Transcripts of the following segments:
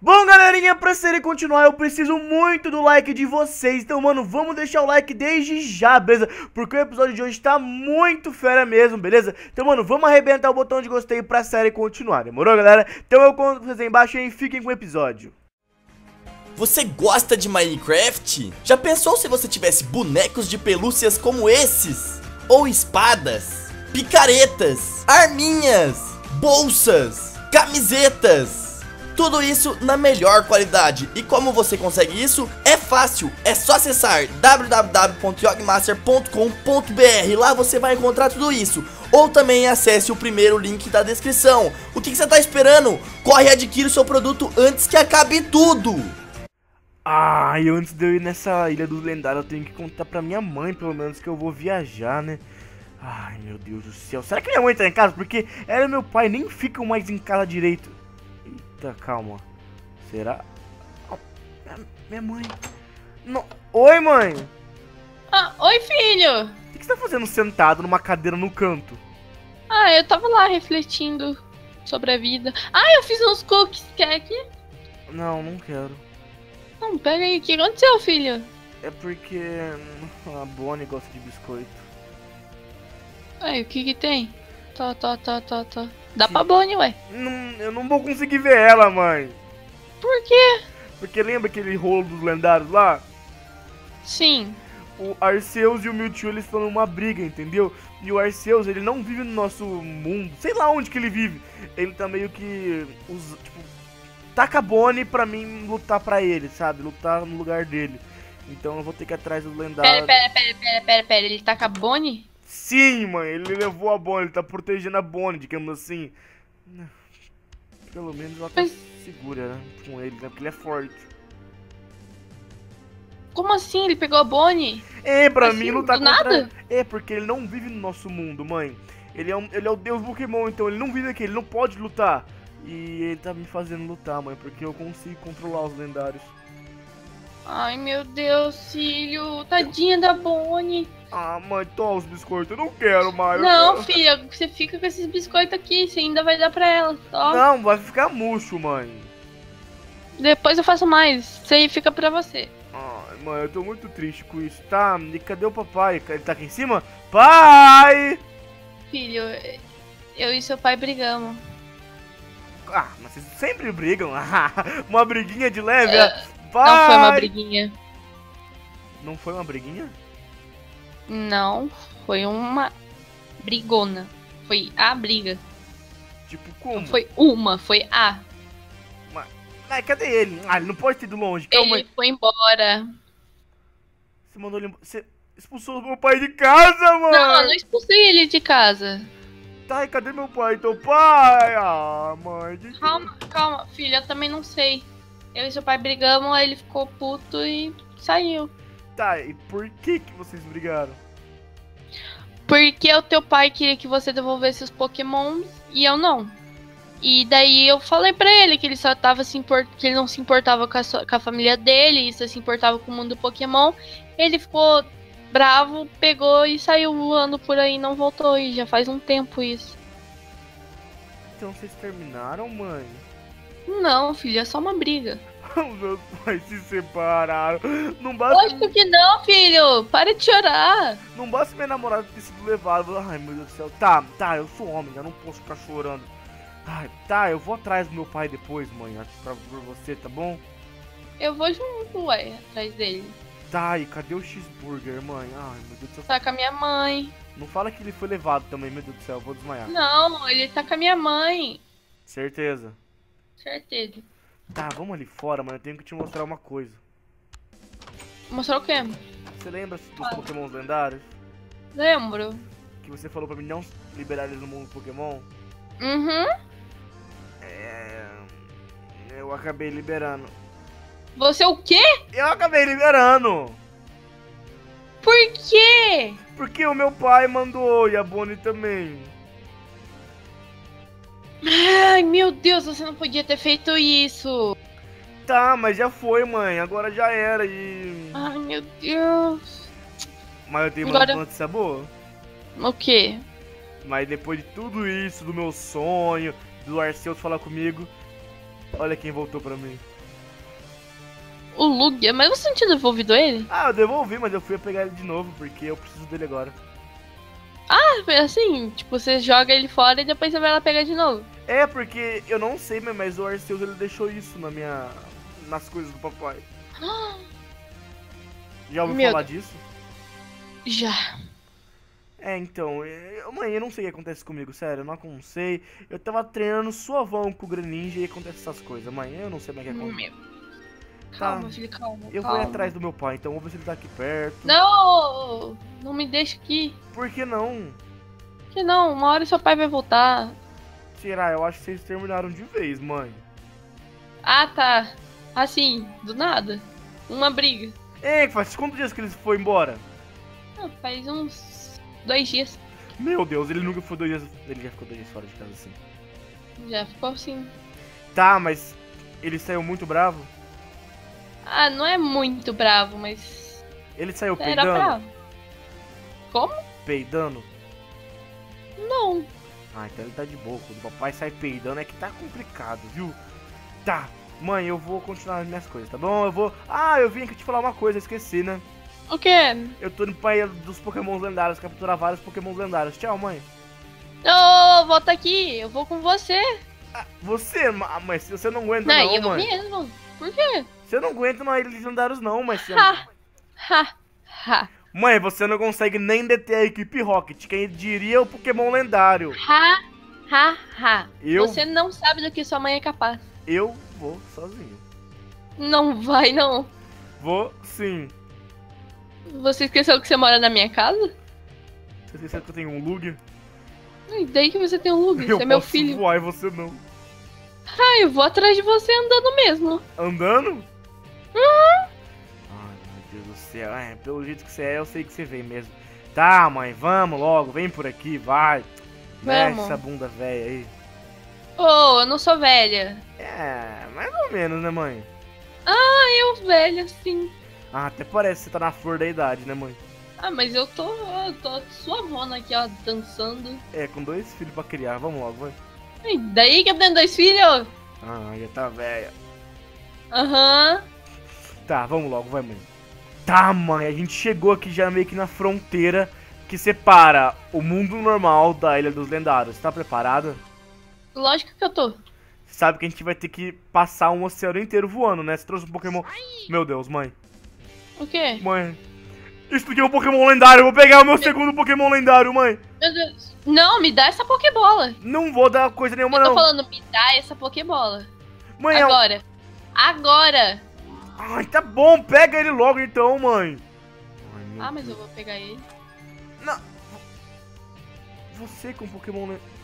Bom, galerinha, pra série continuar, eu preciso muito do like de vocês. Então, mano, vamos deixar o like desde já, beleza? Porque o episódio de hoje tá muito fera mesmo, beleza? Então, mano, vamos arrebentar o botão de gostei pra série continuar, demorou, galera? Então eu conto vocês aí embaixo e fiquem com o episódio. Você gosta de Minecraft? Já pensou se você tivesse bonecos de pelúcias como esses? Ou espadas, picaretas, arminhas, bolsas, camisetas? Tudo isso na melhor qualidade. E como você consegue isso? É fácil, é só acessar www.yogmaster.com.br. Lá você vai encontrar tudo isso. Ou também acesse o primeiro link da descrição. O que, que você está esperando? Corre e adquira o seu produto antes que acabe tudo. Ah, e antes de eu ir nessa ilha dos lendários, eu tenho que contar pra minha mãe, pelo menos, que eu vou viajar, né? Ai, meu Deus do céu. Será que minha mãe tá em casa? Porque ela e meu pai nem ficam mais em casa direito. Eita, calma. Será? Oh, minha mãe. Não. Oi, mãe. Ah, oi, filho. O que você tá fazendo sentado numa cadeira no canto? Ah, eu tava lá refletindo sobre a vida. Ah, eu fiz uns cookies. Quer aqui? Não, não quero. Não, pega aí. O que aconteceu, filho? É porque a Bonnie gosta de biscoito. Ai, o que que tem? Tá, tá, tá, tá, tá. Dá pra Bonnie, ué. Não, eu não vou conseguir ver ela, mãe. Por quê? Porque lembra aquele rolo dos lendários lá? Sim. O Arceus e o Mewtwo, eles estão numa briga, entendeu? E o Arceus, ele não vive no nosso mundo. Sei lá onde que ele vive. Ele tá meio que... Usa, tipo, taca Bonnie pra mim lutar pra ele, sabe? Lutar no lugar dele. Então eu vou ter que ir atrás dos lendários. Pera, pera, pera, pera, pera, pera. Ele taca Bonnie? Sim, mãe, ele levou a Bonnie, ele tá protegendo a Bonnie, digamos assim. Pelo menos ela tá Mas... segura, né, com ele, né, porque ele é forte. Como assim? Ele pegou a Bonnie? É, pra assim, mim lutar contra... nada? É, porque ele não vive no nosso mundo, mãe. Ele é, um, ele é o deus Pokémon, então ele não vive aqui, ele não pode lutar. E ele tá me fazendo lutar, mãe, porque eu consigo controlar os lendários. Ai, meu Deus, filho. Tadinha da Bonnie. Ah, mãe, toma os biscoitos. Eu não quero mais. Não, filha, você fica com esses biscoitos aqui. Você ainda vai dar pra ela. Toma. Não, vai ficar murcho, mãe. Depois eu faço mais. Isso aí fica pra você. Ai, mãe, eu tô muito triste com isso, tá? E cadê o papai? Ele tá aqui em cima? Pai! Filho, eu e seu pai brigamos. Ah, mas vocês sempre brigam. uma briguinha de leve. Uh, não foi uma briguinha. Não foi uma briguinha? Não, foi uma brigona. Foi a briga. Tipo como? Não foi uma, foi a. Mas, mas cadê ele? Ah, ele não pode ter ido longe. Calma ele foi embora. Você mandou ele Você expulsou meu pai de casa, mano? Não, eu não expulsei ele de casa. Tá, e cadê meu pai? Então, pai! Ah, mãe. De... Calma, calma, filha, eu também não sei. Eu e seu pai brigamos, aí ele ficou puto e saiu. Tá, e por que que vocês brigaram? Porque o teu pai queria que você devolvesse os pokémons e eu não. E daí eu falei pra ele que ele só tava se import... que ele não se importava com a, sua... com a família dele, e só se importava com o mundo do Pokémon. Ele ficou bravo, pegou e saiu voando por aí não voltou. E já faz um tempo isso. Então vocês terminaram, mãe? Não, filho, é só uma briga. Os meus pais se separaram. Não basta. Lógico que não, filho. Para de chorar. Não basta minha namorada ter sido levada. Ai, meu Deus do céu. Tá, tá, eu sou homem, eu não posso ficar chorando. Ai, tá, eu vou atrás do meu pai depois, mãe. Acho pra, pra você, tá bom? Eu vou junto, ué, atrás dele. Tá, e cadê o cheeseburger, mãe? Ai, meu Deus do céu. Tá com a minha mãe. Não fala que ele foi levado também, meu Deus do céu, eu vou desmaiar. Não, ele tá com a minha mãe. Certeza. Certeza. Tá, vamos ali fora, mano. Eu tenho que te mostrar uma coisa. Mostrar o quê? Você lembra dos ah. pokémons lendários? Lembro. Que você falou pra mim não liberar eles no mundo Pokémon? Uhum. É... Eu acabei liberando. Você o quê? Eu acabei liberando. Por quê? Porque o meu pai mandou e a Bonnie também. Ai, meu Deus, você não podia ter feito isso. Tá, mas já foi, mãe. Agora já era e. Ai, meu Deus. Mas eu tenho Agora... uma notícia boa. O quê? Mas depois de tudo isso, do meu sonho, do Arceus falar comigo, Olha quem voltou pra mim. O Lugia, mas você não tinha devolvido ele? Ah, eu devolvi, mas eu fui pegar ele de novo, porque eu preciso dele agora. Ah, assim, tipo, você joga ele fora e depois você vai lá pegar de novo. É, porque eu não sei, mas o Arceus ele deixou isso na minha. nas coisas do papai. Já ouviu Meu falar disso? Já. É, então, eu, mãe, eu não sei o que acontece comigo, sério, eu não sei. Eu tava treinando suavão com o Greninja e acontece essas coisas. Mãe, eu não sei mais o que acontece. Meu. Calma, filho, calma. Eu vou calma. ir atrás do meu pai, então vou ver se ele tá aqui perto. Não! Não me deixa aqui. Por que não? Que não, uma hora seu pai vai voltar. Será? Eu acho que vocês terminaram de vez, mãe. Ah, tá. Assim, do nada. Uma briga. É, faz quantos dias que ele foi embora? Ah, faz uns dois dias. Meu Deus, ele nunca foi dois dias. Ele já ficou dois dias fora de casa assim. Já ficou assim. Tá, mas ele saiu muito bravo? Ah, não é muito bravo, mas. Ele saiu Era peidando? Como? Peidando? Não. Ah, então ele tá de boa. Quando o papai sai peidando é que tá complicado, viu? Tá, mãe, eu vou continuar as minhas coisas, tá bom? Eu vou. Ah, eu vim aqui te falar uma coisa, esqueci, né? O quê? Eu tô no país dos pokémons lendários, capturar vários pokémons lendários. Tchau, mãe. Ô, volta aqui. Eu vou com você. Você, ma- mas se você não aguenta Não, não, eu mãe. mesmo. Por quê? Você não aguenta de lendários não, mas. Ha! Ha! Ha! Mãe, você não consegue nem deter a equipe Rocket. Quem diria o Pokémon lendário? Ha! Ha! Ha! Eu, Você não sabe do que sua mãe é capaz. eu vou sozinho. Não vai, não. Vou sim. Você esqueceu que você mora na minha casa? Você esqueceu que eu tenho um Lug? E daí que você tem um Lug, eu você é meu posso filho. voar e você não. Ah, eu vou atrás de você andando mesmo. Andando? Uhum. Ai, meu Deus do céu. É, pelo jeito que você é, eu sei que você vem mesmo. Tá, mãe, vamos logo. Vem por aqui, vai. Mexe Vamos. essa bunda velha aí. Ô, eu não sou velha. É, mais ou menos, né, mãe? Eu velha, sim. Ah, até parece que você tá na flor da idade, né, mãe? Ah, mas eu tô, eu tô suavona aqui, ó, dançando. É, com dois filhos pra criar. Vamos logo, vai. E daí que eu tenho dois filhos? Ah, já tá velha. Aham. Tá, vamos logo, vai, mãe. Tá, mãe, a gente chegou aqui já meio que na fronteira que separa o mundo normal da Ilha dos Lendários. Tá preparada? Lógico que eu tô. Sabe que a gente vai ter que passar um oceano inteiro voando, né? Você trouxe um Pokémon. Meu Deus, mãe. O quê? Mãe. Isso aqui é um Pokémon lendário. Eu vou pegar o meu segundo Pokémon lendário, mãe. Meu Deus. Não, me dá essa Pokébola. Não vou dar coisa nenhuma, Eu tô não. falando, me dá essa Pokébola. Mãe, é um- Agora. Ai, tá bom. Pega ele logo então, mãe. Ai, Ah, mas Deus. eu vou pegar ele. Você com Pokémon lendário.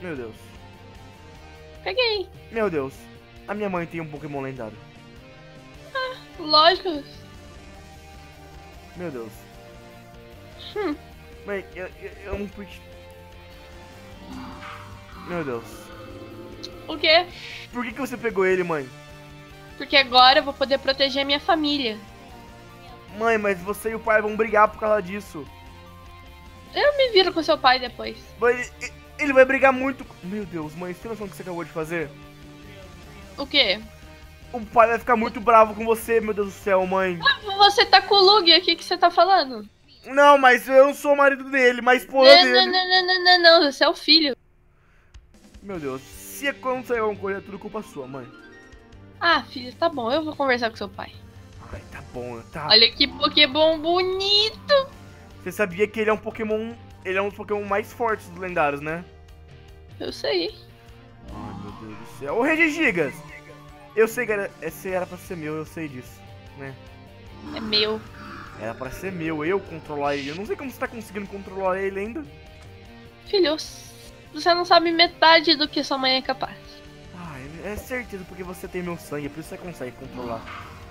Meu Deus. Peguei. Meu Deus. A minha mãe tem um Pokémon lendário. Lógico. Meu Deus. Hum. Mãe, eu, eu, eu não pude. Meu Deus. O quê? Por que, que você pegou ele, mãe? Porque agora eu vou poder proteger a minha família. Mãe, mas você e o pai vão brigar por causa disso. Eu me viro com seu pai depois. Mas ele, vai brigar muito. com- Meu Deus, mãe, você tem noção do que você acabou de fazer? O quê? O pai vai ficar muito bravo com você, meu Deus do céu, mãe. Você tá com o Lug, o que, você tá falando? Não, mas eu não sou o marido dele, mas Não, esposa não, dele. não, não, não, não, não, você é o filho. Meu Deus, se acontecer alguma coisa, é tudo culpa sua, mãe. Ah, filho, tá bom, eu vou conversar com seu pai. Ai, tá bom, tá. Olha que Pokémon bonito. Você sabia que ele é um Pokémon. Ele é um dos Pokémon mais fortes dos lendários, né? Eu sei. Ai, meu Deus do céu. Ô, Regigigas! Eu sei que era, esse era pra ser meu, eu sei disso, né? É meu. Era pra ser meu, eu controlar ele. Eu não sei como você tá conseguindo controlar ele ainda. Filho, você não sabe metade do que sua mãe é capaz. É certeza porque você tem meu sangue, por isso você consegue controlar.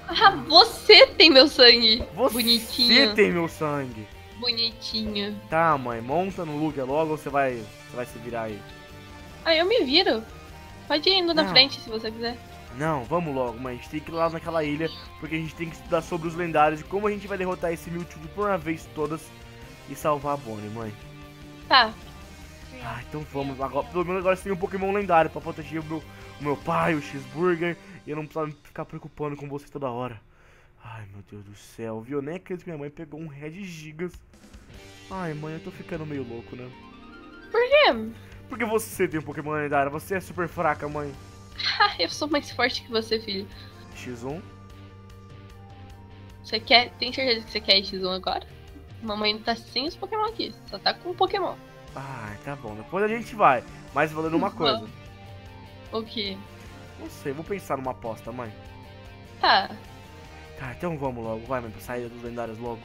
Ah, você tem meu sangue. Você Bonitinho. tem meu sangue. Bonitinho. Tá, mãe, monta no Lugia logo ou você vai, você vai se virar aí? Ah, eu me viro. Pode ir indo na Não. frente se você quiser. Não, vamos logo, mãe. A gente tem que ir lá naquela ilha, porque a gente tem que estudar sobre os lendários e como a gente vai derrotar esse Mewtwo de por uma vez todas e salvar a Bonnie, mãe. Tá. Ah, então vamos. Agora, pelo menos agora você tem um Pokémon lendário pra proteger o meu, o meu pai, o Cheeseburger. E eu não precisava ficar preocupando com vocês toda hora. Ai, meu Deus do céu. Viu? Nem acredito que minha mãe pegou um Red Gigas. Ai, mãe, eu tô ficando meio louco, né? Por quê? Porque você tem um Pokémon lendário. Você é super fraca, mãe. Ah, eu sou mais forte que você, filho. X1? Você quer. Tem certeza que você quer X1 agora? Mamãe não tá sem os Pokémon aqui, só tá com o Pokémon. Ai, tá bom. Depois a gente vai. Mas valendo uma coisa. O quê? Não sei, vou pensar numa aposta, mãe. Tá. Tá, então vamos logo. Vai, mãe, pra sair dos lendários logo.